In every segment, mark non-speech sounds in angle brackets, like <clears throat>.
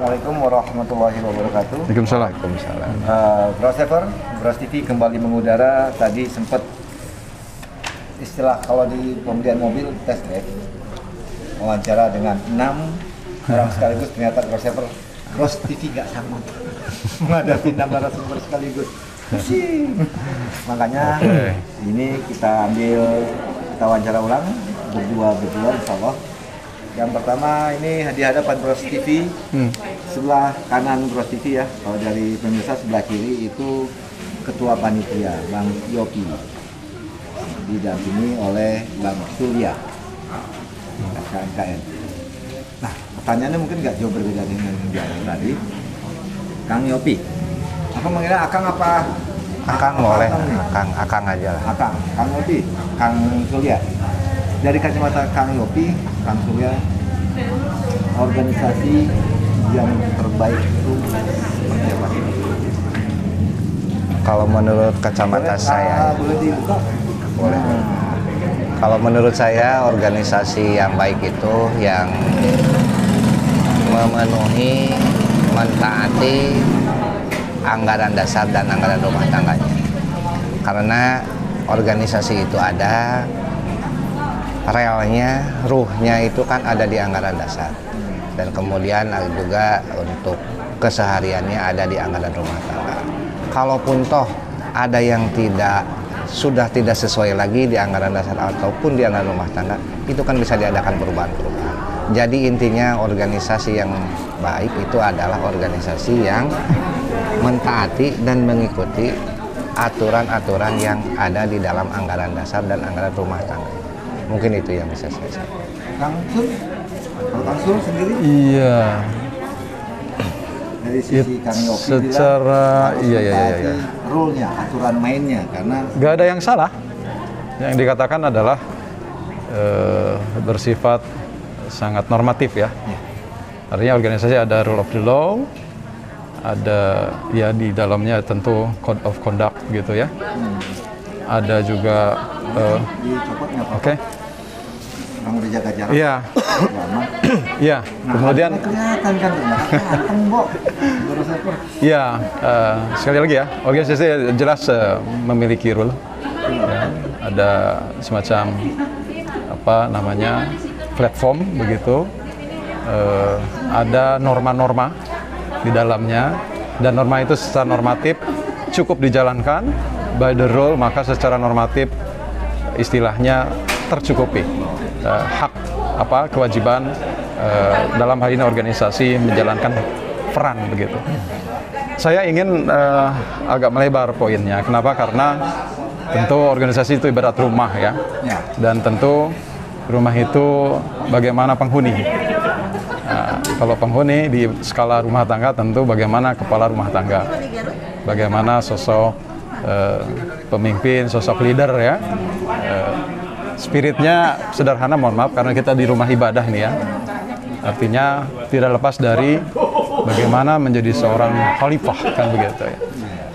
Assalamualaikum warahmatullahi wabarakatuh. Waalaikumsalam. Waalaikumsalam. Uh, Bro Sever, Bros TV kembali mengudara. Tadi sempat istilah kalau di pembelian mobil test drive wawancara dengan enam orang sekaligus ternyata Bro Sever Bros TV gak sanggup menghadapi enam narasumber sekaligus. Pusing. Makanya Oke. ini kita ambil kita wawancara ulang berdua berdua insya Allah. Yang pertama ini di hadapan Bros TV Hmm. sebelah kanan Bros TV ya. Kalau dari pemirsa sebelah kiri itu ketua panitia Bang Yopi didampingi oleh Bang Surya. KKNKN nah pertanyaannya mungkin nggak jauh berbeda dengan yang tadi. Kang Yopi. Apa manggilnya Akang apa? Akang boleh, akang, akang aja lah. Akang, Kang Yopi, Kang Surya. Dari kacamata Kang Yopi, Kang Surya, organisasi yang terbaik itu seperti apa? Kalau menurut kacamata Boleh, saya, ah, boleh dibuka? Boleh. Nah, kalau menurut saya organisasi yang baik itu yang memenuhi, mentaati anggaran dasar dan anggaran rumah tangganya. Karena organisasi itu ada relnya, ruhnya itu kan ada di anggaran dasar. Dan kemudian juga untuk kesehariannya ada di anggaran rumah tangga. Kalaupun toh ada yang tidak sudah tidak sesuai lagi di anggaran dasar ataupun di anggaran rumah tangga, itu kan bisa diadakan perubahan-perubahan. Jadi intinya organisasi yang baik itu adalah organisasi yang mentaati dan mengikuti aturan-aturan yang ada di dalam anggaran dasar dan anggaran rumah tangga. Mungkin itu yang bisa saya sampaikan. Kang Sur, kalau Kang Sur sendiri Iya. dari sisi It- Kang Yopi secara- bilang iya, iya, iya, iya. rule-nya, aturan mainnya karena Gak ada yang salah. Yang dikatakan adalah eh, bersifat sangat normatif ya. Artinya organisasi ada rule of the law, ada ya di dalamnya tentu code of conduct gitu ya. Ada juga eh, dicopot nggak oke. Kang udah jaga jarak Iya. Iya, Nah, kemudian kelihatan kan ternyata kelihatan, Bo. Bro Sever. Ya, eh, sekali lagi ya, organisasi jelas eh, memiliki rule. Ya, ada semacam apa namanya platform begitu. Eh, ada norma-norma di dalamnya dan norma itu secara normatif cukup dijalankan by the rule maka secara normatif istilahnya tercukupi Eh, hak apa kewajiban eh, dalam hal ini organisasi menjalankan peran begitu. Saya ingin eh, agak melebar poinnya. Kenapa? Karena tentu organisasi itu ibarat rumah ya. Ya. Dan tentu rumah itu bagaimana penghuni. Nah, kalau penghuni di skala rumah tangga tentu bagaimana kepala rumah tangga. Bagaimana sosok eh, pemimpin, sosok leader ya. Eh, spiritnya sederhana mohon maaf karena kita di rumah ibadah nih ya. Artinya tidak lepas dari bagaimana menjadi seorang khalifah kan begitu ya.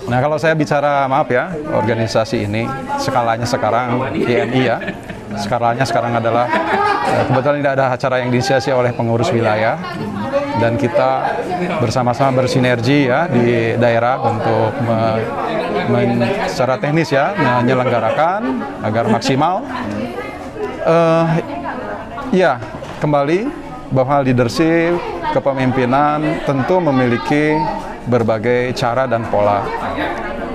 Nah kalau saya bicara maaf ya organisasi ini skalanya sekarang IMI ya skalanya sekarang adalah eh, kebetulan tidak ada acara yang diinisiasi oleh pengurus wilayah dan kita bersama-sama bersinergi ya di daerah untuk me- secara teknis ya menyelenggarakan agar maksimal Eh, ya, kembali bahwa leadership, kepemimpinan tentu memiliki berbagai cara dan pola.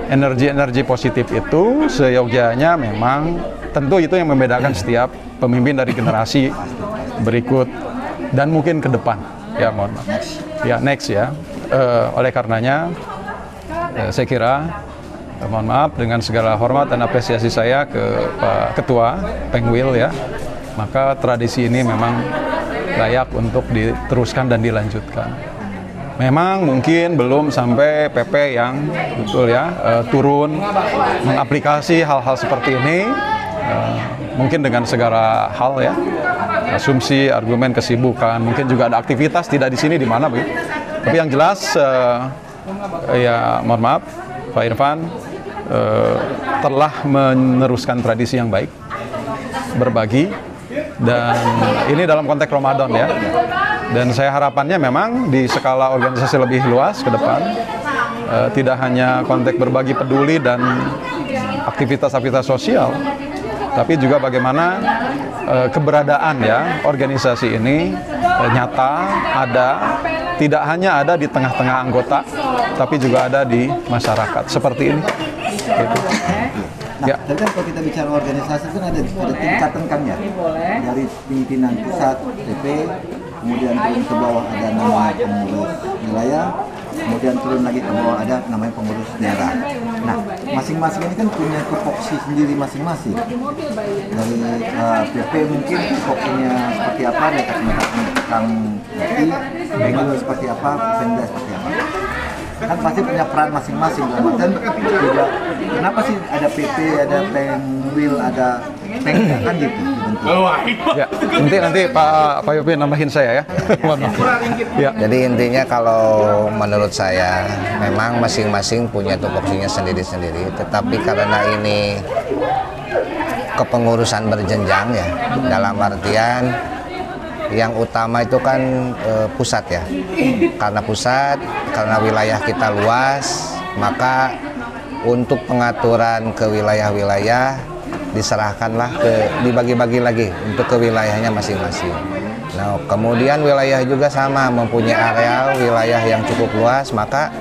Energi-energi positif itu seyogyanya memang tentu itu yang membedakan setiap pemimpin dari generasi berikut dan mungkin ke depan. Ya, mohon maaf. Ya, next ya. Eh, oleh karenanya eh, saya kira mohon maaf dengan segala hormat dan apresiasi saya ke Pak Ketua Pengwil ya. Maka tradisi ini memang layak untuk diteruskan dan dilanjutkan. Memang mungkin belum sampai PP yang betul ya eh, turun mengaplikasi hal-hal seperti ini eh, mungkin dengan segala hal ya asumsi argumen kesibukan mungkin juga ada aktivitas tidak di sini di mana begitu tapi yang jelas eh, ya mohon maaf Pak Irfan eh, telah meneruskan tradisi yang baik berbagi dan ini dalam konteks Ramadan ya Dan saya harapannya memang di skala organisasi lebih luas ke depan, eh, tidak hanya konteks berbagi peduli dan aktivitas-aktivitas sosial, tapi juga bagaimana eh, keberadaan ya organisasi ini eh, nyata, ada, tidak hanya ada di tengah-tengah anggota, tapi juga ada di masyarakat seperti ini. Gitu. Nah, Ya. tapi kan kalau kita bicara organisasi kan ada ada tingkatan kan ya. Dari pimpinan pusat PP, kemudian turun ke bawah ada namanya pengurus wilayah, kemudian turun lagi ke bawah ada namanya pengurus daerah. Nah, masing-masing ini kan punya tupoksi sendiri masing-masing. Dari uh, PP mungkin tupoksinya seperti apa, dari Kang Yati, Pengurus seperti apa, Pemda seperti apa kan pasti punya peran masing-masing dalam artian juga kenapa sih ada PP ada Pengwil ada Pengda kan gitu dibentuk. Ya, nanti nanti Pak Pak Yopi nambahin saya ya. Mohon maaf. ya. Jadi intinya kalau menurut saya memang masing-masing punya tupoksinya sendiri-sendiri, tetapi karena ini kepengurusan berjenjang ya, dalam artian yang utama itu kan eh, pusat ya. Karena pusat, karena wilayah kita luas, maka untuk pengaturan ke wilayah-wilayah diserahkanlah ke dibagi-bagi lagi untuk ke wilayahnya masing-masing. Nah, kemudian wilayah juga sama mempunyai areal wilayah yang cukup luas, maka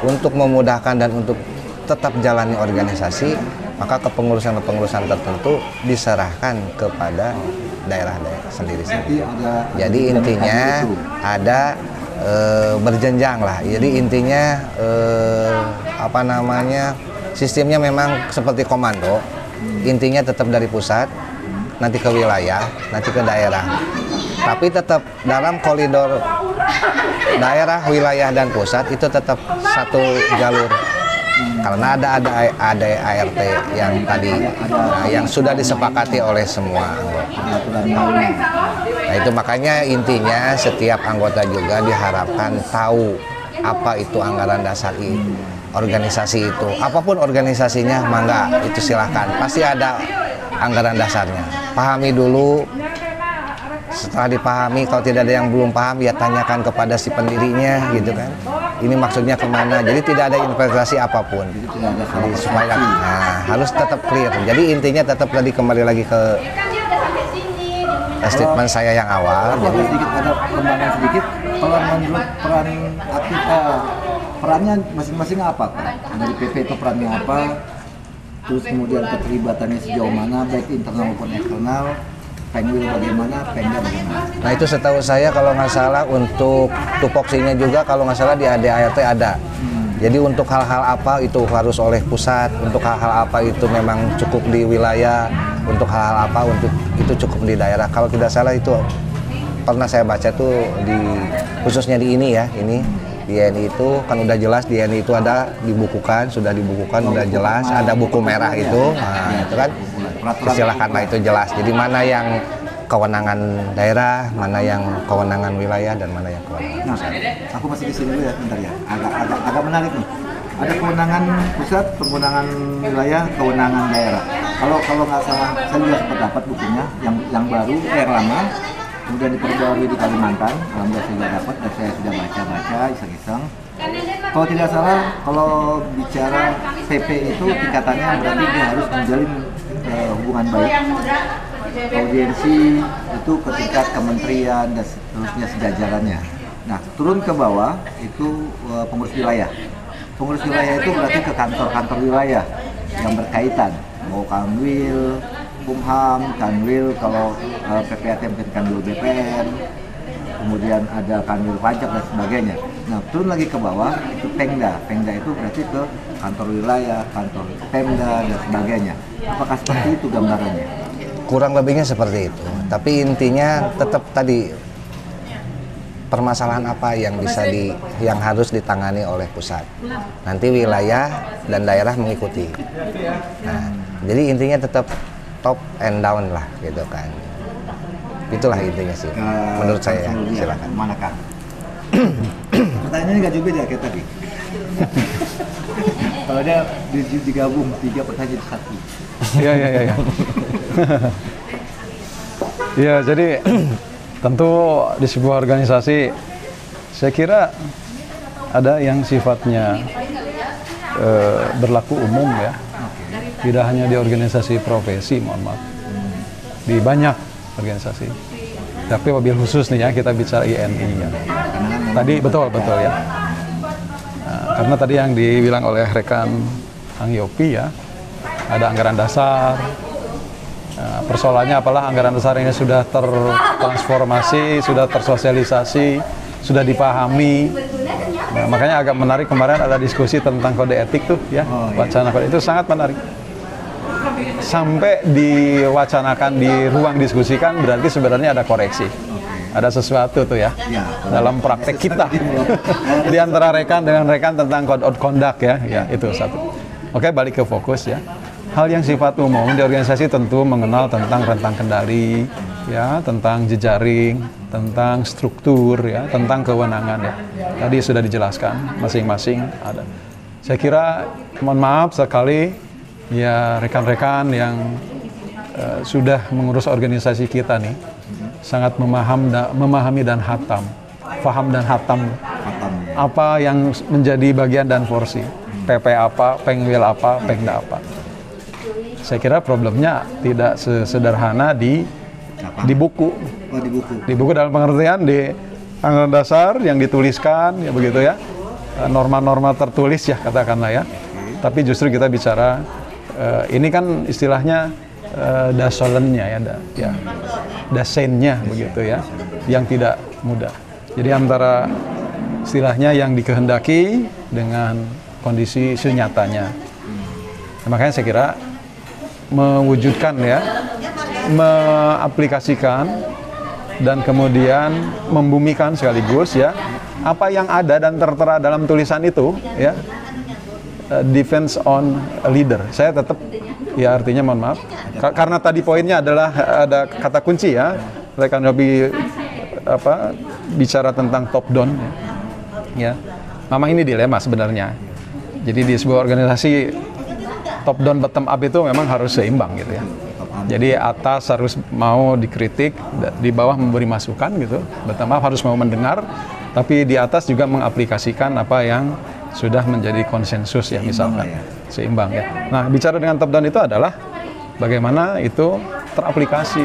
untuk memudahkan dan untuk tetap jalani organisasi, maka kepengurusan-kepengurusan tertentu diserahkan kepada daerah-daerah sendiri-sendiri. Jadi ada Jadi ada intinya ada eh, berjenjang lah. Jadi intinya eh, apa namanya sistemnya memang seperti komando. Intinya tetap dari pusat, nanti ke wilayah, nanti ke daerah. Tapi tetap dalam koridor daerah, wilayah dan pusat itu tetap satu jalur. Karena ada ada ada ART yang tadi nah, yang sudah disepakati oleh semua anggota. Nah itu makanya intinya setiap anggota juga diharapkan tahu apa itu anggaran dasar i- organisasi itu. Apa pun organisasinya, mangga itu silahkan. Pasti ada anggaran dasarnya. Pahami dulu. Setelah dipahami, kalau tidak ada yang belum paham, ya tanyakan kepada si pendirinya, gitu kan. Ini maksudnya ke mana? Jadi tidak ada interpretasi apa pun. Jadi supaya nah, harus tetap clear. Jadi intinya tetap tadi kembali lagi ke statement saya yang awal. Ada sedikit ada perkembangan sedikit. Kalau menurut peran aktif eh, perannya masing-masing apa kan? Dari PP itu perannya apa? Terus kemudian keterlibatannya sejauh mana, baik internal maupun eksternal. Pengwil bagaimana, Pengda bagaimana? Nah itu setahu saya kalau nggak salah untuk tupoksinya juga kalau nggak salah di ADART ada. Jadi untuk hal-hal apa itu harus oleh pusat, untuk hal-hal apa itu memang cukup di wilayah, untuk hal-hal apa untuk itu cukup di daerah. Kalau tidak salah itu pernah saya baca tuh di khususnya di ini ya, ini di NI itu kan udah jelas di NI itu ada dibukukan, sudah dibukukan, udah jelas, ada buku merah itu, nah itu kan silakanlah itu jelas. Jadi mana yang kewenangan daerah, mana yang kewenangan wilayah dan mana yang kewenangan Nah, aku masih di sini dulu ya, bentar ya. Agak, agak, agak menarik nih. Ada kewenangan pusat, kewenangan wilayah, kewenangan daerah. Kalau kalau nggak salah, saya juga sempat dapat bukunya yang yang baru, eh, yang lama, kemudian diperbarui di Kalimantan. Alhamdulillah saya sudah dapat dan saya sudah baca-baca iseng-iseng. Kalau tidak salah, kalau bicara PP itu tingkatannya berarti dia harus menjalin eh, hubungan baik audiensi itu ke tingkat kementerian dan seterusnya sejajarannya. Nah, turun ke bawah itu eh, pengurus wilayah. Pengurus wilayah itu berarti ke kantor-kantor wilayah yang berkaitan. Mau Kanwil, Kumham, Kanwil, kalau uh, PPAT mungkin Kanwil BPN, kemudian ada Kanwil pajak dan sebagainya. Nah, turun lagi ke bawah itu Pengda. Pengda itu berarti ke kantor wilayah, kantor Pemda dan sebagainya. Apakah seperti itu gambarannya? kurang lebihnya seperti itu. Tapi intinya tetap tadi permasalahan apa yang bisa di yang harus ditangani oleh pusat. Nanti wilayah dan daerah mengikuti. Nah, jadi intinya tetap top and down lah gitu kan. Itulah intinya sih. Menurut saya silakan. Manakah? <clears throat> Pertanyaannya nggak jauh beda kayak tadi. <laughs> Kalau dia di- digabung tiga pertanyaan jadi satu. Iya, iya, iya. Ya, jadi <clears throat> tentu di sebuah organisasi saya kira ada yang sifatnya eh, berlaku umum ya tidak hanya di organisasi profesi mohon maaf di banyak organisasi tapi mobil khusus nih ya kita bicara INI ya tadi betul betul ya Nah, karena tadi yang dibilang oleh rekan Ang Yopi ya ada anggaran dasar Nah, persoalannya apalah anggaran dasar ini sudah tertransformasi, sudah tersosialisasi, sudah dipahami. Nah, makanya agak menarik kemarin ada diskusi tentang kode etik tuh ya, Oh, iya. wacana kode itu sangat menarik. Sampai diwacanakan di ruang diskusikan berarti sebenarnya ada koreksi. Ada sesuatu tuh ya, Ya. dalam praktek kita <laughs> di antara rekan dengan rekan tentang code of conduct ya, ya itu satu. Oke balik ke fokus ya. Hal yang sifat umum di organisasi tentu mengenal tentang rentang kendali, ya, tentang jejaring, tentang struktur, ya, tentang kewenangan ya. Tadi sudah dijelaskan masing-masing ada. Saya kira mohon maaf sekali ya rekan-rekan yang eh, sudah mengurus organisasi kita nih sangat memaham da- memahami dan hatam, faham dan hatam Hatam. apa yang menjadi bagian dan porsi. PP apa, pengwil apa, pengda apa. Saya kira problemnya tidak sesederhana di Apa? di buku. Oh di buku. Di buku dalam pengertian di anggaran dasar yang dituliskan ya begitu ya. Norma-norma tertulis ya katakanlah ya. Tapi justru kita bicara eh, ini kan istilahnya eh, dasolennya ya, da, ya dasennya begitu ya, yang tidak mudah. Jadi antara istilahnya yang dikehendaki dengan kondisi senyatanya. Nah, makanya saya kira mewujudkan ya, mengaplikasikan dan kemudian membumikan sekaligus ya apa yang ada dan tertera dalam tulisan itu ya uh, defense on leader. Saya tetap ya artinya mohon maaf Ka- karena tadi poinnya adalah ada kata kunci ya rekan Robi apa bicara tentang top down ya. ya. Memang ini dilema sebenarnya. Jadi di sebuah organisasi top down bottom up itu memang harus seimbang gitu ya. Jadi atas harus mau dikritik, di bawah memberi masukan gitu. Bottom up harus mau mendengar, tapi di atas juga mengaplikasikan apa yang sudah menjadi konsensus ya misalkan. seimbang ya. Nah bicara dengan top down itu adalah bagaimana itu teraplikasi,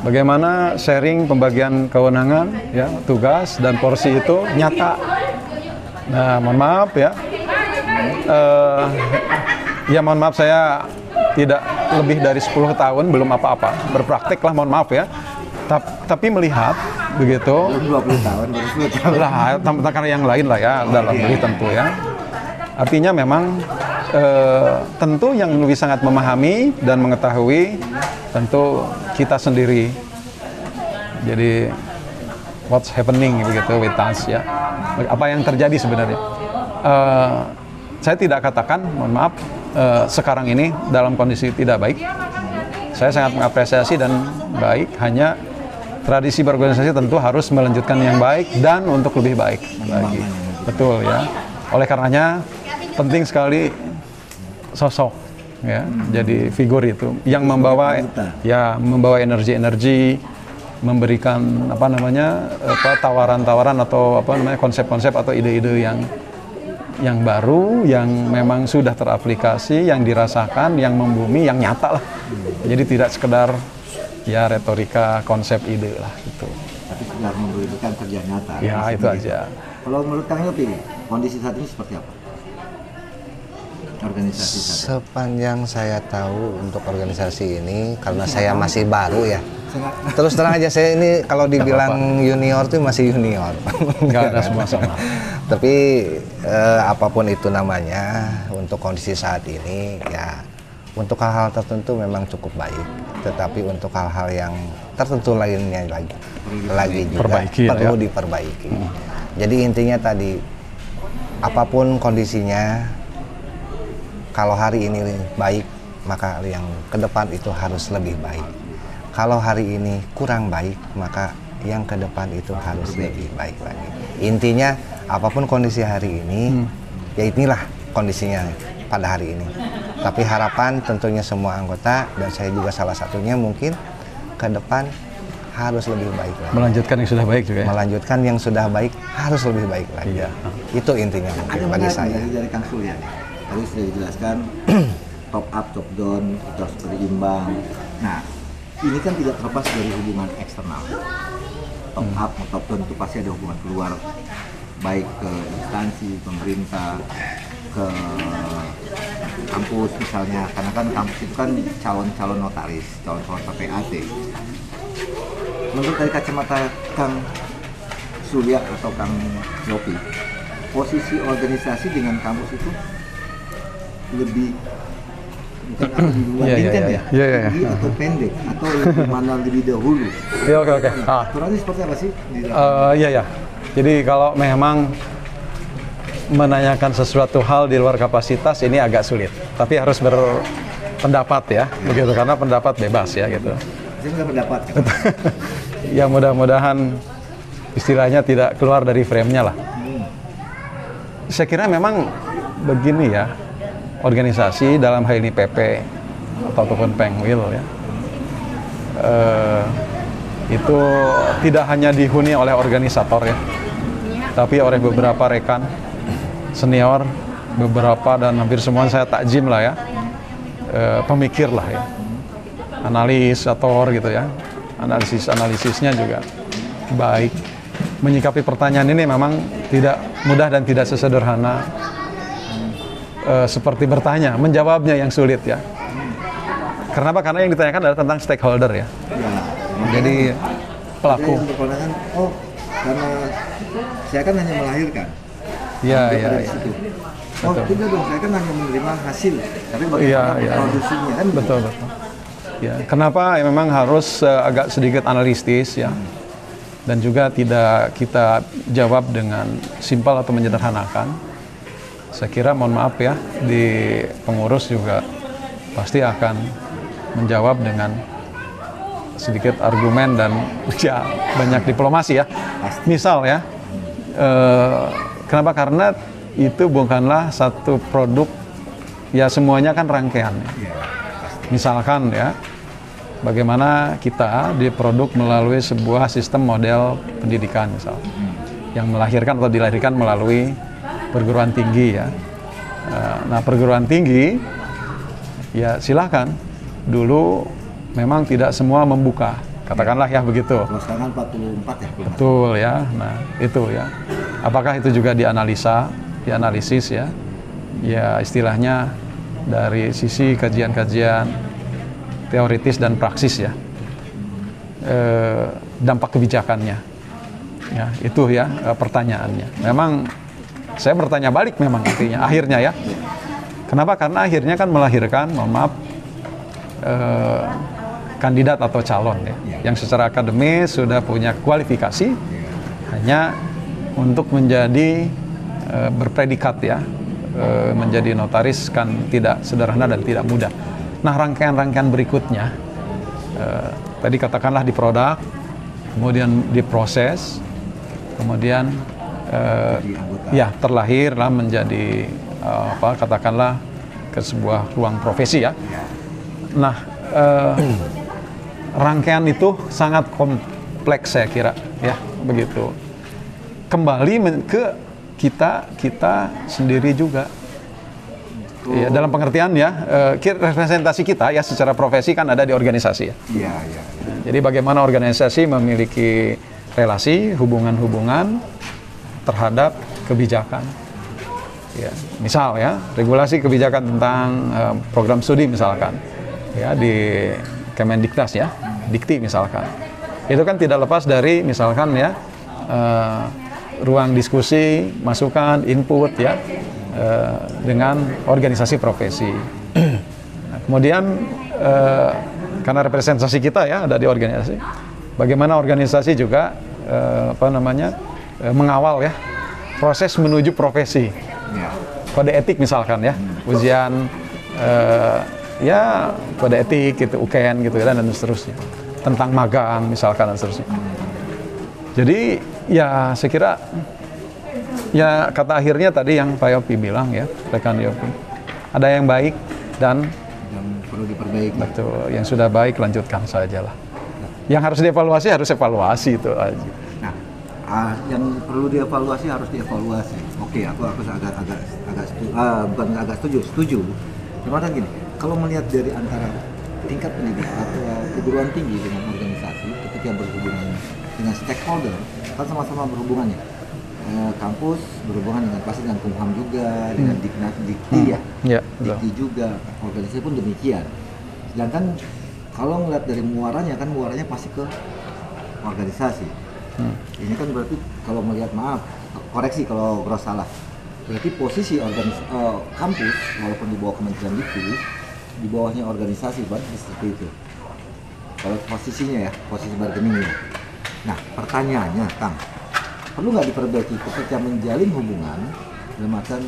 bagaimana sharing pembagian kewenangan ya tugas dan porsi itu nyata. Nah mohon maaf ya, Eh, ya mohon maaf saya tidak lebih dari 10 tahun belum apa-apa. Berpraktek lah mohon maaf ya. Tap- tapi melihat begitu. Belum 20 tahun, baru 10 tahun. lah karena yang lain lah ya dalam diri tentu ya. Artinya memang eh, tentu yang lebih sangat memahami dan mengetahui tentu kita sendiri. Jadi what's happening begitu with us ya. Apa yang terjadi sebenarnya? Eh, saya tidak katakan mohon maaf eh, sekarang ini dalam kondisi tidak baik. Saya sangat mengapresiasi dan baik hanya tradisi berorganisasi tentu harus melanjutkan yang baik dan untuk lebih baik lagi. Betul ya. Oleh karenanya penting sekali sosok ya jadi figur itu. Yang membawa ya membawa energi-energi memberikan apa namanya apa tawaran-tawaran atau apa namanya konsep-konsep atau ide-ide yang yang baru yang memang sudah teraplikasi yang dirasakan yang membumi yang nyata lah. Jadi tidak sekedar ya retorika konsep ide lah gitu Tapi sudah memberikan kerja nyata. ya Masih itu aja Kalau menurut Kang Yopi, kondisi saat ini seperti apa? Organisasi saat ini. Sepanjang saya tahu untuk organisasi ini, karena saya masih baru ya. Terus terang aja saya ini kalau dibilang junior tuh masih junior. nggak ada semua sama Tapi eh, apa pun itu namanya untuk kondisi saat ini ya untuk hal-hal tertentu memang cukup baik. Tetapi untuk hal-hal yang tertentu lainnya lagi lagi juga Perbaiki perlu ya. diperbaiki. Jadi intinya tadi apa pun kondisinya kalau hari ini baik maka yang ke depan itu harus lebih baik. Kalau hari ini kurang baik maka yang ke depan itu harus lebih baik lagi. Intinya apa pun kondisi hari ini ya inilah kondisinya pada hari ini. Tapi harapan tentunya semua anggota dan saya juga salah satunya mungkin ke depan harus lebih baik lagi. Melanjutkan yang sudah baik juga ya. Melanjutkan yang sudah baik harus lebih baik lagi. Iya. Itu intinya mungkin Ada bagi saya. dari, dari Kang Surya. Tadi sudah dijelaskan <clears throat> top up, top down, itu harus berimbang. Nah, ini kan tidak terlepas dari hubungan eksternal. Top up, top down itu pasti ada hubungan keluar, baik ke instansi, pemerintah, ke kampus misalnya. Karena kan kampus itu kan calon-calon notaris, calon-calon PPAT. Menurut dari kacamata Kang Surya atau Kang Yopi, posisi organisasi dengan kampus itu lebih bukan apa dibandingkan Iya, iya, ya, iya. Iya, iya, iya. tinggi atau pendek atau lebih mana lebih dahulu. Iya oke oke. Ah. Aturannya seperti apa sih? di dalam- Eh, iya ya. Jadi kalau memang menanyakan sesuatu hal di luar kapasitas ini agak sulit. Tapi harus berpendapat ya, begitu karena pendapat bebas ya gitu. Saya nggak pendapat. <laughs> Ya mudah-mudahan istilahnya tidak keluar dari frame-nya lah. Saya kira memang begini ya, organisasi dalam hal ini PP ataupun Pengwil ya, eh, itu tidak hanya dihuni oleh organisator ya, tapi oleh beberapa rekan senior, beberapa dan hampir semua saya takjim lah ya, eh, pemikir lah ya, analisator gitu ya, analisis analisisnya juga baik. Menyikapi pertanyaan ini memang tidak mudah dan tidak sesederhana eh, seperti bertanya, menjawabnya yang sulit ya. Kenapa? Karena yang ditanyakan adalah tentang stakeholder ya. Ya, Jadi pelaku. Yang oh karena saya kan hanya melahirkan. Iya, iya, iya. Oh tidak dong, saya kan hanya menerima hasil. Tapi bagaimana Iya, iya. produksinya kan? Betul, betul. Ya, kenapa ya memang harus eh, agak sedikit analistis ya. Dan juga tidak kita jawab dengan simpel atau menyederhanakan. Saya kira mohon maaf ya, di pengurus juga pasti akan menjawab dengan sedikit argumen dan <laughs> ya banyak diplomasi ya. Misal ya, eh, kenapa? Karena itu bukanlah satu produk ya semuanya kan rangkaian. Misalkan ya, bagaimana kita diproduk melalui sebuah sistem model pendidikan misal, yang melahirkan atau dilahirkan melalui perguruan tinggi ya. Eh, Nah perguruan tinggi ya silahkan dulu memang tidak semua membuka, katakanlah ya begitu. Kalau sekarang 44 ya. Betul ya. Nah, itu ya. Apakah itu juga dianalisa, dianalisis ya? Ya istilahnya dari sisi kajian-kajian teoritis dan praksis ya. Eh, dampak kebijakannya. Ya, itu ya eh, pertanyaannya. Memang saya bertanya balik memang artinya akhirnya ya. Kenapa? Karena akhirnya kan melahirkan, mohon maaf, eh, kandidat atau calon ya, yang secara akademis sudah punya kualifikasi, hanya untuk menjadi eh, berpredikat ya, eh, menjadi notaris kan tidak sederhana dan tidak mudah. Nah rangkaian-rangkaian berikutnya, eh, tadi katakanlah di produk, kemudian diproses, kemudian anggota. ya terlahirlah menjadi eh, apa katakanlah ke sebuah ruang profesi ya. Nah eh, <clears throat> rangkaian itu sangat kompleks saya kira ya begitu. Kembali ke kita kita sendiri juga. Ya, dalam pengertian ya, ki- representasi kita ya secara profesi kan ada di organisasi ya. Iya, iya. Jadi bagaimana organisasi memiliki relasi, hubungan-hubungan terhadap kebijakan. Ya, misal ya, regulasi kebijakan tentang eh, program studi misalkan, ya di Kemendiknas ya, Dikti misalkan. Itu kan tidak lepas dari misalkan ya eh, ruang diskusi, masukan, input ya eh, dengan organisasi profesi. Nah, kemudian eh, karena representasi kita ya ada di organisasi, bagaimana organisasi juga eh, apa namanya eh, mengawal ya proses menuju profesi Iya. kode etik misalkan ya ujian ya kode etik gitu UKN gitu kan dan seterusnya tentang magang misalkan dan seterusnya jadi ya saya kira ya kata akhirnya tadi yang Pak Yopi bilang ya rekan Yopi ada yang baik dan Dan perlu diperbaiki. betul yang sudah baik lanjutkan saja lah yang harus dievaluasi harus evaluasi itu aja. Nah, ah, yang perlu dievaluasi harus dievaluasi. Oke, aku aku agak agak agak setuju, ah, bukan agak setuju, setuju. Cuma kan gini, kalau melihat dari antara tingkat pendidikan atau perguruan tinggi dengan organisasi ketika berhubungan dengan stakeholder kan sama-sama berhubungannya. Eh, kampus berhubungan dengan pasti dengan Kumham juga, dengan Dikna, Dikti ya, Ya, betul. Dikti juga, organisasi pun demikian. Sedangkan kalau ngeliat dari muaranya kan muaranya pasti ke organisasi. Hmm. Ini kan berarti kalau melihat maaf koreksi kalau gross salah. Berarti posisi organis eh, kampus walaupun di bawah Kementerian itu di bawahnya organisasi berarti seperti itu. Kalau posisinya ya, posisi bargainingnya. Nah, pertanyaannya, Kang, perlu nggak diperbaiki ketika menjalin hubungan dalam artian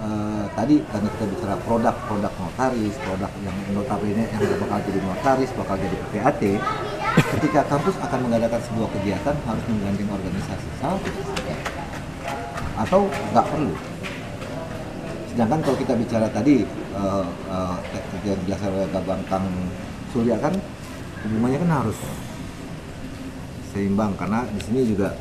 eh, tadi karena kita bicara produk-produk notaris, produk yang notabene yang bakal jadi notaris, bakal jadi PPAT, ketika kampus akan mengadakan sebuah kegiatan harus menggandeng organisasi sama atau nggak perlu? Sedangkan kalau kita bicara tadi eh, eh, yang biasa oleh Babang Kang Surya kan hubungannya kan harus seimbang karena di sini juga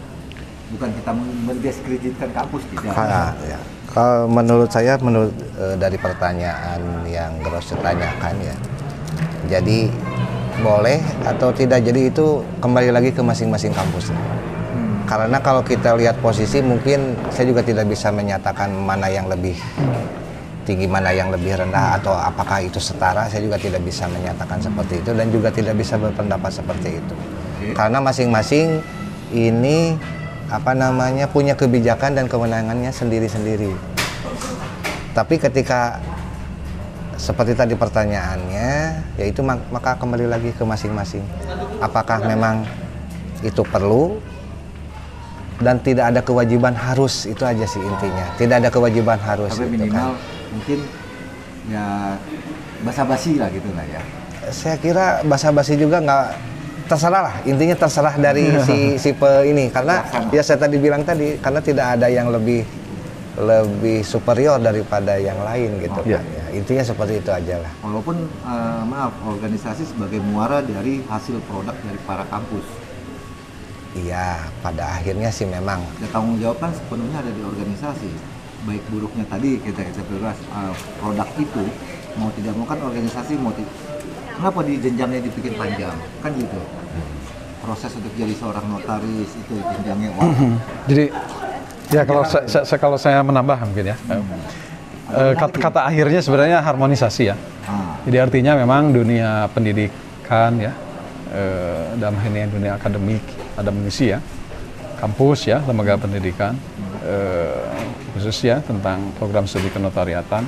bukan kita mendiskreditkan kampus tidak. Ka- ya. Kalau menurut saya, menurut eh, dari pertanyaan yang Gross tanyakan ya, jadi boleh atau tidak jadi itu kembali lagi ke masing-masing kampus. Hmm. Karena kalau kita lihat posisi mungkin saya juga tidak bisa menyatakan mana yang lebih tinggi mana yang lebih rendah atau apakah itu setara saya juga tidak bisa menyatakan seperti itu dan juga tidak bisa berpendapat seperti itu. Karena masing-masing ini apa namanya punya kebijakan dan kewenangannya sendiri-sendiri. Tapi ketika seperti tadi pertanyaannya, yaitu mak- maka kembali lagi ke masing-masing. Apakah memang itu perlu dan tidak ada kewajiban harus itu aja sih intinya. Tidak ada kewajiban harus Tapi gitu kan. Mungkin ya basa-basi lah gitu lah ya. Saya kira basa-basi juga nggak terserah lah intinya terserah dari <laughs> si si pe ini karena Pelaksana. ya saya tadi bilang tadi karena tidak ada yang lebih lebih superior daripada yang lain gitu Iya. kan ya. intinya seperti itu aja lah Walaupun eh, maaf organisasi sebagai muara dari hasil produk dari para kampus. iya pada akhirnya sih memang Ya tanggung jawab kan sepenuhnya ada di organisasi. Baik buruknya tadi kita kita eh, produk itu mau tidak mau kan organisasi mau ti- kenapa di jenjangnya dibikin panjang kan gitu. Proses untuk jadi seorang notaris itu jenjangnya wah. Jadi ya kalau saya, saya- kalau saya menambah mungkin ya. Eh, kata, kata akhirnya sebenarnya harmonisasi ya. Ah, Jadi artinya memang dunia pendidikan ya, eh, dalam hal ini dunia akademik, ada ya, kampus ya, lembaga pendidikan, eh, khusus ya tentang program studi kenotariatan,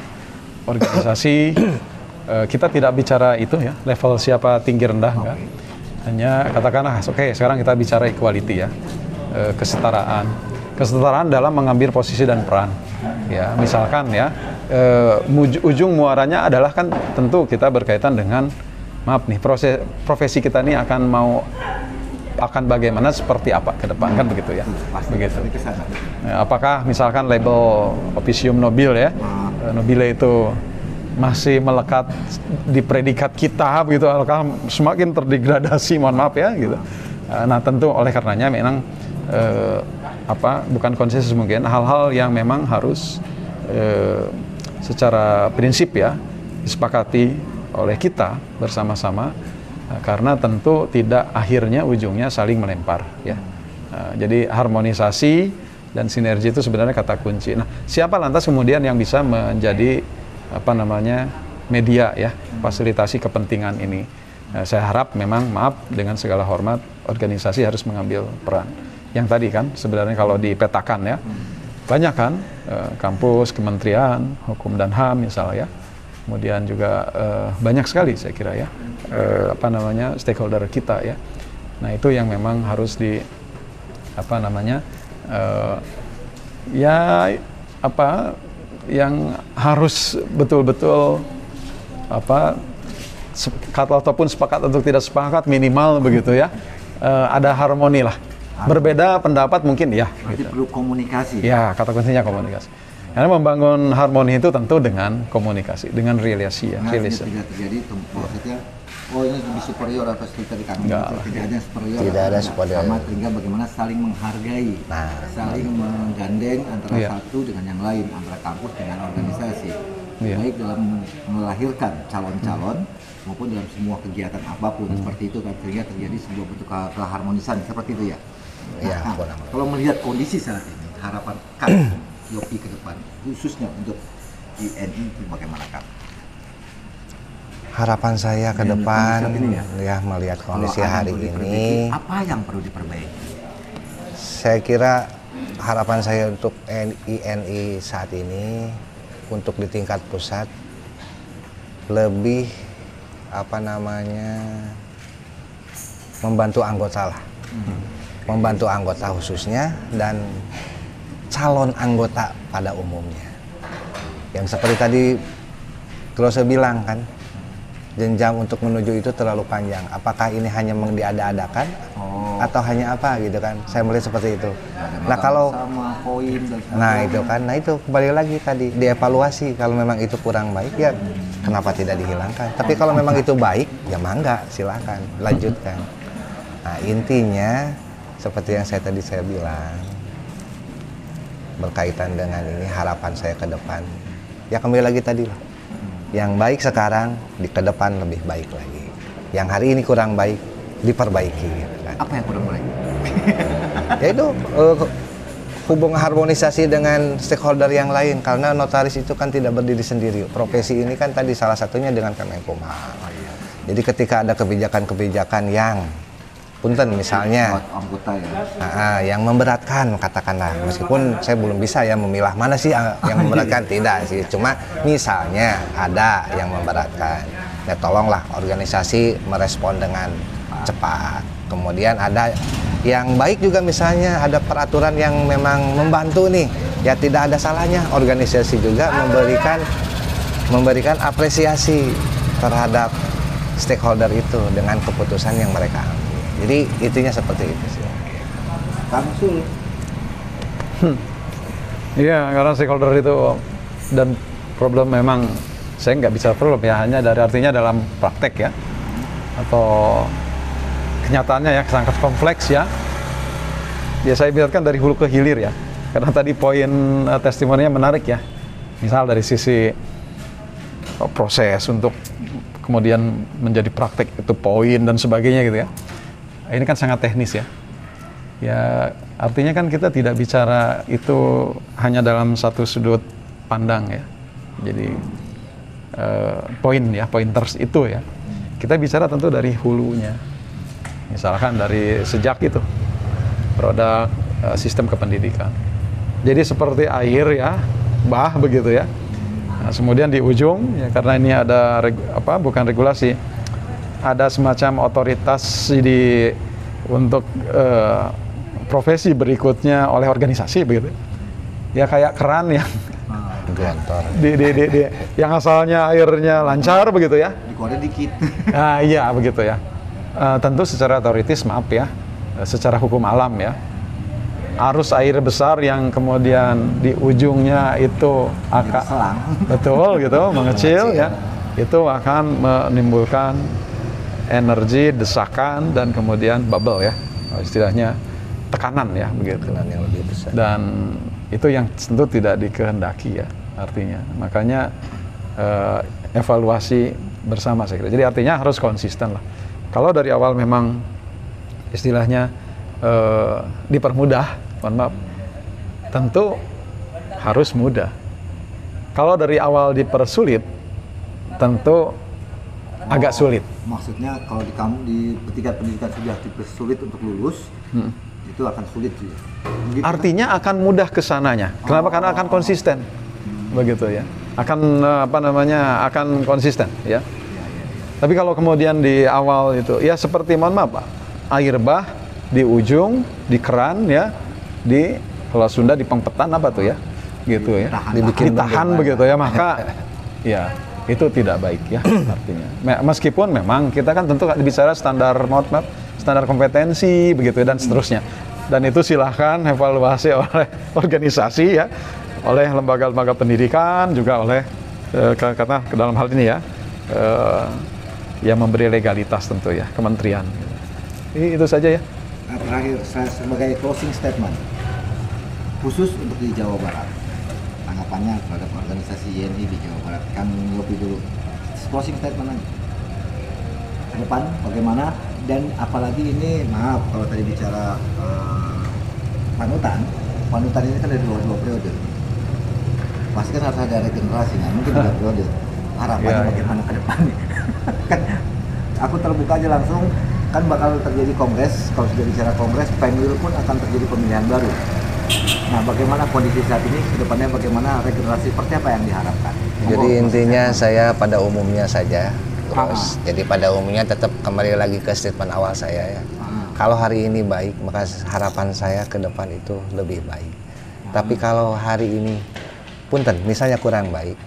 organisasi, <coughs> eh, kita tidak bicara itu ya, level siapa tinggi rendah enggak. Hanya katakanlah, oke sekarang kita bicara equality ya, eh, kesetaraan. Kesetaraan dalam mengambil posisi dan peran. Ya, misalkan ya, eh, ujung muaranya adalah kan tentu kita berkaitan dengan maaf nih proses profesi kita ini akan mau akan bagaimana seperti apa ke depan kan begitu ya? Pasti. Begitu. Pasti sana. Ya, apakah misalkan label officium nobile ya eh, nobile itu masih melekat di predikat kita begitu? Apakah semakin terdegradasi mohon maaf ya gitu. Eh, nah tentu oleh karenanya memang eh, apa bukan konsensus mungkin hal-hal yang memang harus eh, secara prinsip ya disepakati oleh kita bersama-sama karena tentu tidak akhirnya ujungnya saling melempar ya Eh, jadi harmonisasi dan sinergi itu sebenarnya kata kunci. Nah, siapa lantas kemudian yang bisa menjadi apa namanya media ya, fasilitasi kepentingan ini? Nah, saya harap memang maaf dengan segala hormat organisasi harus mengambil peran. Yang tadi kan sebenarnya kalau dipetakan ya banyak kan eh, kampus, kementerian, hukum dan ham misalnya ya. Kemudian juga eh, banyak sekali saya kira ya eh, apa namanya stakeholder kita ya. Nah itu yang memang harus di apa namanya eh, ya apa yang harus betul-betul apa sepakat ataupun sepakat untuk tidak sepakat minimal begitu ya Eh, ada harmoni lah berbeda pendapat mungkin ya Berarti perlu komunikasi. ya kata kuncinya komunikasi Karena membangun harmoni itu tentu dengan komunikasi, dengan relasi ya, Nah, relation. tidak terjadi tem- maksudnya oh ini lebih superior atau seperti kami Enggak. itu tidak ada superior Tidak ada superior. sama tinggal bagaimana saling menghargai Nah. saling menggandeng antara Iya. satu dengan yang lain antara kampus dengan organisasi Iya. baik dalam melahirkan calon-calon maupun dalam semua kegiatan apa pun Hmm. seperti itu kan sehingga terjadi sebuah bentuk ke- keharmonisan seperti itu ya Iya, Nah, kalau melihat kondisi saat ini harapan kan <clears throat> Yopi ke depan khususnya untuk INI itu bagaimana kan Harapan saya ke depan ini ya? ya melihat kondisi Kalau hari ini apa yang perlu diperbaiki? saya kira harapan saya untuk INI saat ini untuk di tingkat pusat lebih apa namanya membantu anggota lah membantu anggota khususnya dan calon anggota pada umumnya. Yang seperti tadi Klose bilang kan jenjang untuk menuju itu terlalu panjang. Apakah ini hanya mengdiada-adakan Oh, atau hanya apa gitu kan? Saya melihat seperti itu. Nah makan kalau sama sebagainya. nah itu kan. Nah itu kembali lagi tadi dievaluasi. Kalau memang itu kurang baik ya kenapa tidak dihilangkan? Tapi kalau memang itu baik ya mangga silakan lanjutkan. Nah intinya seperti yang saya tadi saya bilang berkaitan dengan ini harapan saya ke depan. Ya kembali lagi tadi lah. Yang baik sekarang di ke depan lebih baik lagi. Yang hari ini kurang baik diperbaiki gitu kan. Apa yang kurang baik? <laughs> ya itu eh, hubungan harmonisasi dengan stakeholder yang lain. Karena notaris itu kan tidak berdiri sendiri. Profesi ini kan tadi salah satunya dengan Kemenkumham. Jadi ketika ada kebijakan-kebijakan yang punten misalnya. Anggota ya. Nah, ah, yang memberatkan katakanlah. Meskipun saya belum bisa ya memilah mana sih ah, yang <laughs> memberatkan. Tidak sih. Cuma misalnya ada yang memberatkan. Ya tolonglah organisasi merespon dengan cepat. Kemudian ada yang baik juga misalnya ada peraturan yang memang membantu nih. Ya tidak ada salahnya organisasi juga memberikan memberikan apresiasi terhadap stakeholder itu dengan keputusan yang mereka ambil jadi intinya seperti itu sih Kang Sul, Iya, karena stakeholder itu dan problem memang saya nggak bisa problem ya hanya dari artinya dalam praktek ya atau kenyataannya ya sangat kompleks ya. Ya saya biarkan dari hulu ke hilir ya. Karena tadi poin uh, testimoninya menarik ya. Misal dari sisi uh, proses untuk kemudian menjadi praktek itu poin dan sebagainya gitu ya. Ini kan sangat teknis ya. Ya, artinya kan kita tidak bicara itu hanya dalam satu sudut pandang ya. Jadi eh, poin ya, pointers itu ya. Kita bicara tentu dari hulunya. Misalkan dari sejak itu produk eh, sistem kependidikan. Jadi seperti air ya, bah begitu ya. Nah, kemudian di ujung ya karena ini ada apa bukan regulasi, ada semacam otoritas di untuk eh, profesi berikutnya oleh organisasi begitu. Ya kayak keran yang di, di, di, di- yang asalnya airnya lancar begitu ya. dikit. Nah, <laughs> iya begitu ya. Eh, tentu secara teoritis maaf ya, eh, secara hukum alam ya, arus air besar yang kemudian di ujungnya itu akan betul gitu mengecil ya, itu akan menimbulkan energi desakan dan kemudian bubble ya, istilahnya tekanan ya begitu. Tekanan yang lebih besar. dan itu yang tentu tidak dikehendaki ya artinya. Makanya eh, evaluasi bersama saya kira. Jadi artinya harus konsisten lah. Kalau dari awal memang istilahnya eh, dipermudah mohon maaf tentu harus mudah. Kalau dari awal dipersulit tentu agak sulit Maksudnya kalau di kamu di tingkat pendidikan sudah dipersulit untuk lulus, itu akan sulit juga. Begitu kan? Artinya akan mudah ke sananya. Kenapa? Karena akan konsisten. Begitu ya. Akan eh, apa namanya? akan konsisten ya. Tapi kalau kemudian di awal itu ya seperti mohon maaf Pak, air bah di ujung, di keran ya, di kalau Sunda di pengpetan apa tuh ya? Gitu ya. Ditahan. Dibikin ditahan begitu ya, maka ya itu tidak baik ya <clears throat> artinya. Me- Meskipun memang kita kan tentu bicara standar roadmap, standar kompetensi begitu dan seterusnya. Dan itu silahkan evaluasi <laughs> oleh organisasi ya oleh lembaga-lembaga pendidikan juga oleh eh, ka- karena ke dalam hal ini ya eh, yang memberi legalitas tentu ya kementerian. I- Itu saja ya. Nah, terakhir saya sebagai closing statement khusus untuk di Jawa Barat tanggapannya terhadap organisasi YNI di Jawa Barat. Kan lebih dulu closing statement aja ke depan bagaimana? Dan apalagi ini maaf kalau tadi bicara eh, panutan. Panutan ini kan ada dua dua periode. Pasti kan harus ada regenerasi nggak mungkin tiga <laughs> periode. Harapannya Ya, ya. bagaimana ke depannya <laughs> kan aku terbuka aja langsung. Kan bakal terjadi kongres. Kalau sudah bicara kongres pemilu pun akan terjadi pemilihan baru nah bagaimana kondisi saat ini ke depannya bagaimana regenerasi seperti apa yang diharapkan Jadi intinya saya pada umumnya saja. Terus, Ah. jadi pada umumnya tetap kembali lagi ke statement awal saya ya. Ah. Kalau hari ini baik, maka harapan saya ke depan itu lebih baik. Tapi kalau hari ini punten, misalnya kurang baik,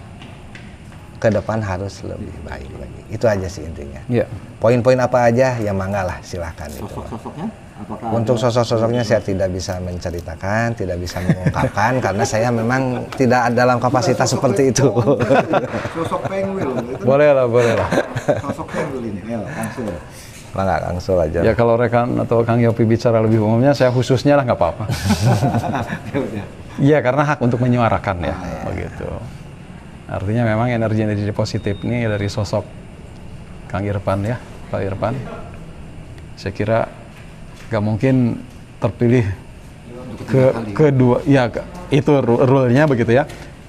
ke depan harus lebih baik lagi. Itu aja sih intinya. Ya. Poin-poin apa aja ya mangga lah silahkan itu. Apakah Untuk sosok-sosoknya saya tidak bisa menceritakan, tidak bisa mengungkapkan <laughs> karena saya memang tidak dalam kapasitas seperti itu. <laughs> sosok penguil itu Boleh lah, boleh lah. sosok penguil ini ya langsung Mangga langsung aja. Ya kalau rekan atau Kang Yopi bicara lebih umumnya, saya khususnya lah nggak apa-apa. ya <laughs> Iya karena hak untuk menyuarakan ya, begitu. Artinya memang energi-energi positif ini dari sosok Kang Irfan ya, Pak Irfan. Saya kira nggak mungkin terpilih ke kedua, ya itu ru- rule-nya begitu ya.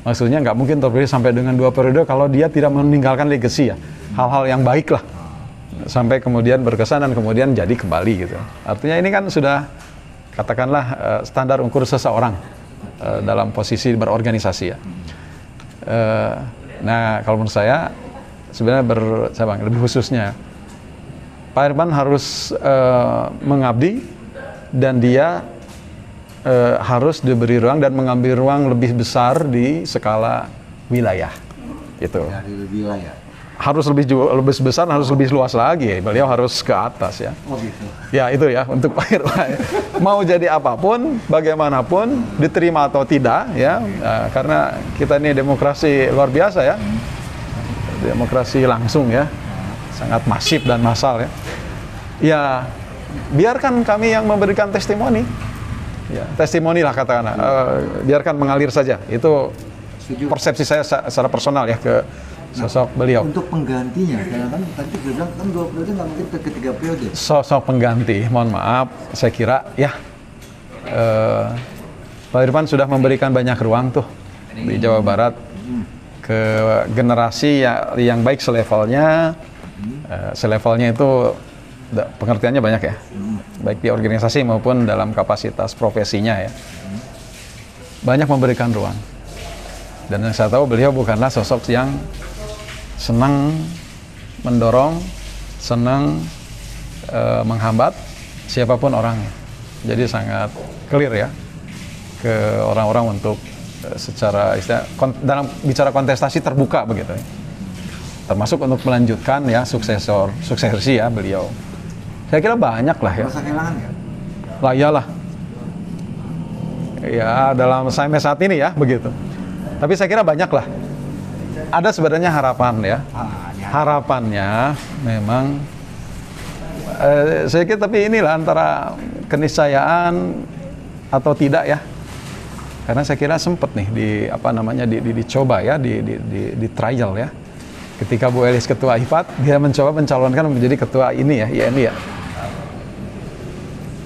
Maksudnya nggak mungkin terpilih sampai dengan dua periode kalau dia tidak meninggalkan legacy ya, hal-hal yang baik lah sampai kemudian berkesan dan kemudian jadi kembali gitu. Artinya ini kan sudah katakanlah eh, standar ukur seseorang eh, dalam posisi berorganisasi ya. Eh, nah kalau menurut saya sebenarnya ber, saya bang, lebih khususnya Pak Irfan harus eh, mengabdi dan dia eh, harus diberi ruang dan mengambil ruang lebih besar di skala wilayah gitu. Dari wilayah. Harus lebih lebih besar harus lebih luas lagi. Beliau harus ke atas ya. Oh gitu. Ya itu ya untuk Pak Irwan mau jadi apa pun bagaimanapun diterima atau tidak ya. Eh, karena kita ini demokrasi luar biasa ya. Demokrasi langsung ya sangat masif dan massal ya. Ya biarkan kami yang memberikan testimoni. Ya testimoni lah katakan Eh, biarkan mengalir saja. Itu setuju. persepsi saya sa- secara personal ya ke sosok beliau. Untuk penggantinya karena kan tadi bilang kan dua periode nggak mungkin ke ketiga periode. Sosok pengganti, mohon maaf, saya kira ya. Eh, Pak Irfan sudah memberikan banyak ruang tuh di Jawa Barat ke generasi ya, yang baik selevelnya, eh, selevelnya itu pengertiannya banyak ya, baik di organisasi maupun dalam kapasitas profesinya ya, banyak memberikan ruang. Dan yang saya tahu beliau bukanlah sosok yang senang mendorong, senang eh, menghambat siapa pun orangnya. Jadi sangat clear ya ke orang-orang untuk eh, secara istilah dalam bicara kontestasi terbuka begitu ya. Termasuk untuk melanjutkan ya suksesor, suksesi ya beliau. Saya kira banyak lah ya. kehilangan Lah iyalah. Ya dalam sampai saat ini ya begitu. Tapi saya kira banyak lah. Ada sebenarnya harapan ya. ah ya Harapannya memang eh, saya kira tapi inilah antara keniscayaan atau tidak ya. Karena saya kira sempat nih di apa namanya di, di- dicoba ya di, di, di, di trial ya. Ketika Bu Elis ketua IPAT, dia mencoba mencalonkan menjadi ketua ini ya, INI ya.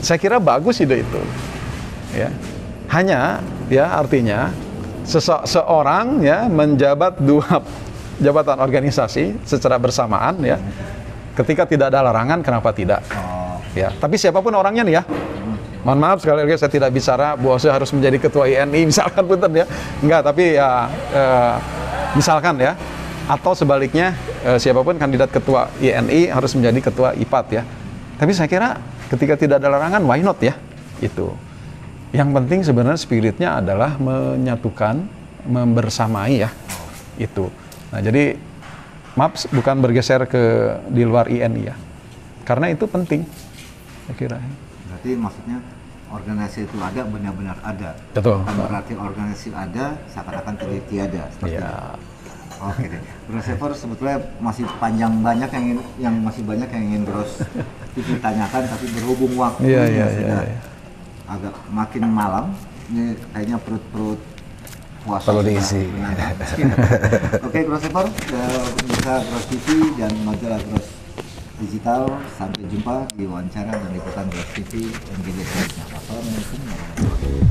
Saya kira bagus ide itu. Ya. Hanya ya artinya sese- seorang ya menjabat dua <laughs> jabatan organisasi secara bersamaan ya. Ketika tidak ada larangan kenapa tidak? Ya, tapi siapa pun orangnya nih ya. Mohon maaf sekali lagi saya tidak bicara Bu Ose harus menjadi ketua INI <laughs> misalkan punten ya. Enggak, tapi ya eh, misalkan ya atau sebaliknya eh, siapa pun kandidat ketua INI harus menjadi ketua IPAT ya. Tapi saya kira ketika tidak ada larangan why not ya? Itu. Yang penting sebenarnya spiritnya adalah menyatukan, membersamai ya. Itu. Nah, jadi maaf bukan bergeser ke di luar INI ya. Karena itu penting saya kira. berarti maksudnya organisasi itu ada benar-benar ada. Betul. Bukan berarti organisasi ada seakan-akan tidak tiada. Seperti Iya. itu. Oke deh. Bro Sever sebetulnya masih panjang banyak yang ingin, yang masih banyak yang ingin Bros Vivi tanyakan tapi berhubung waktu iya, iya, sudah iya. agak makin malam ini kayaknya perut-perut puasa Perlu diisi. Oke Bro Sever, eh, pemirsa Bros TV dan majalah Bros Digital sampai jumpa di wawancara dan liputan Bros TV NGD Assalamualaikum warahmatullahi wabarakatuh.